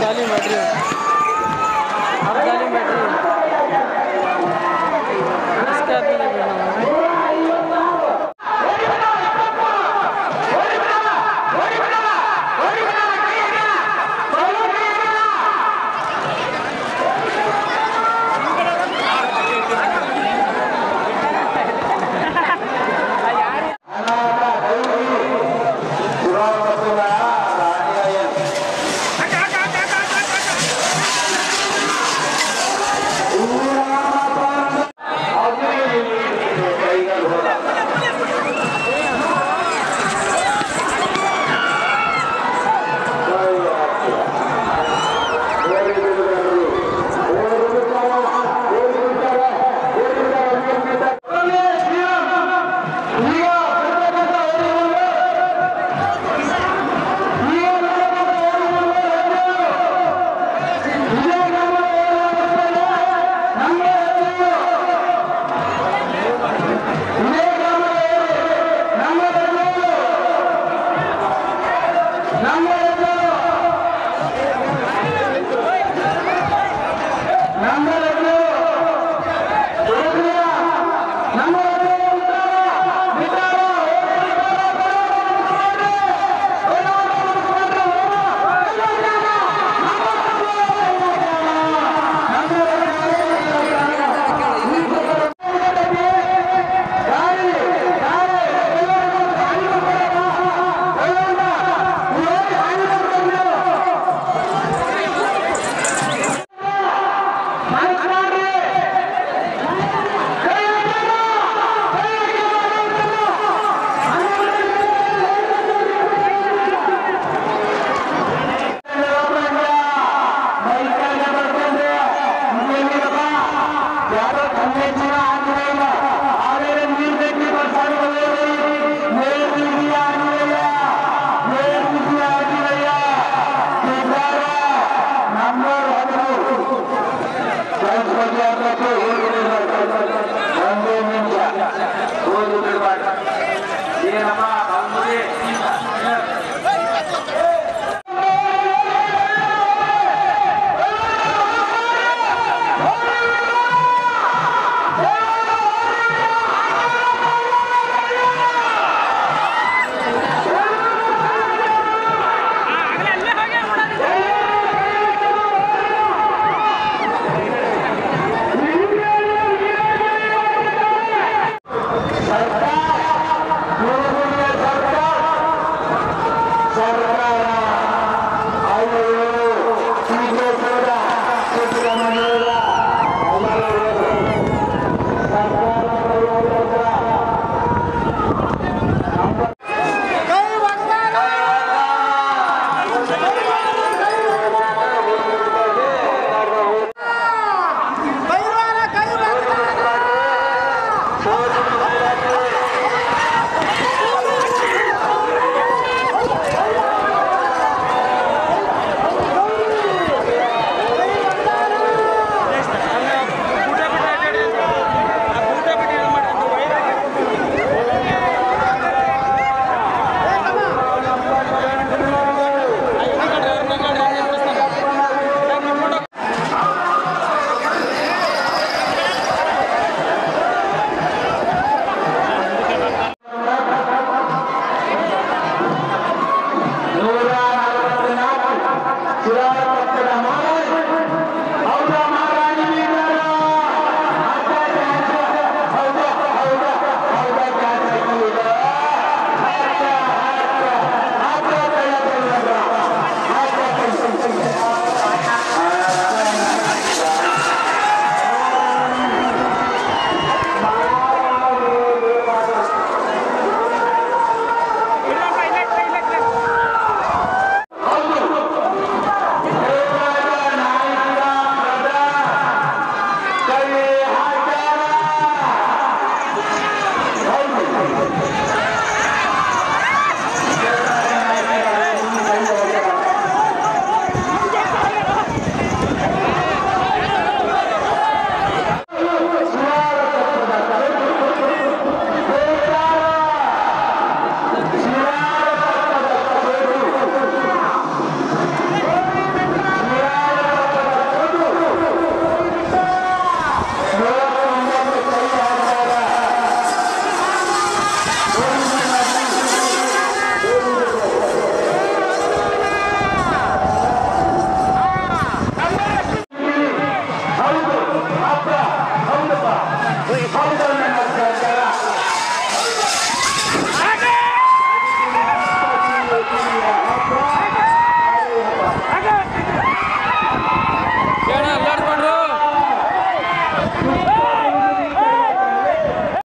Dale, Madrid. piada, não entendi. Tirar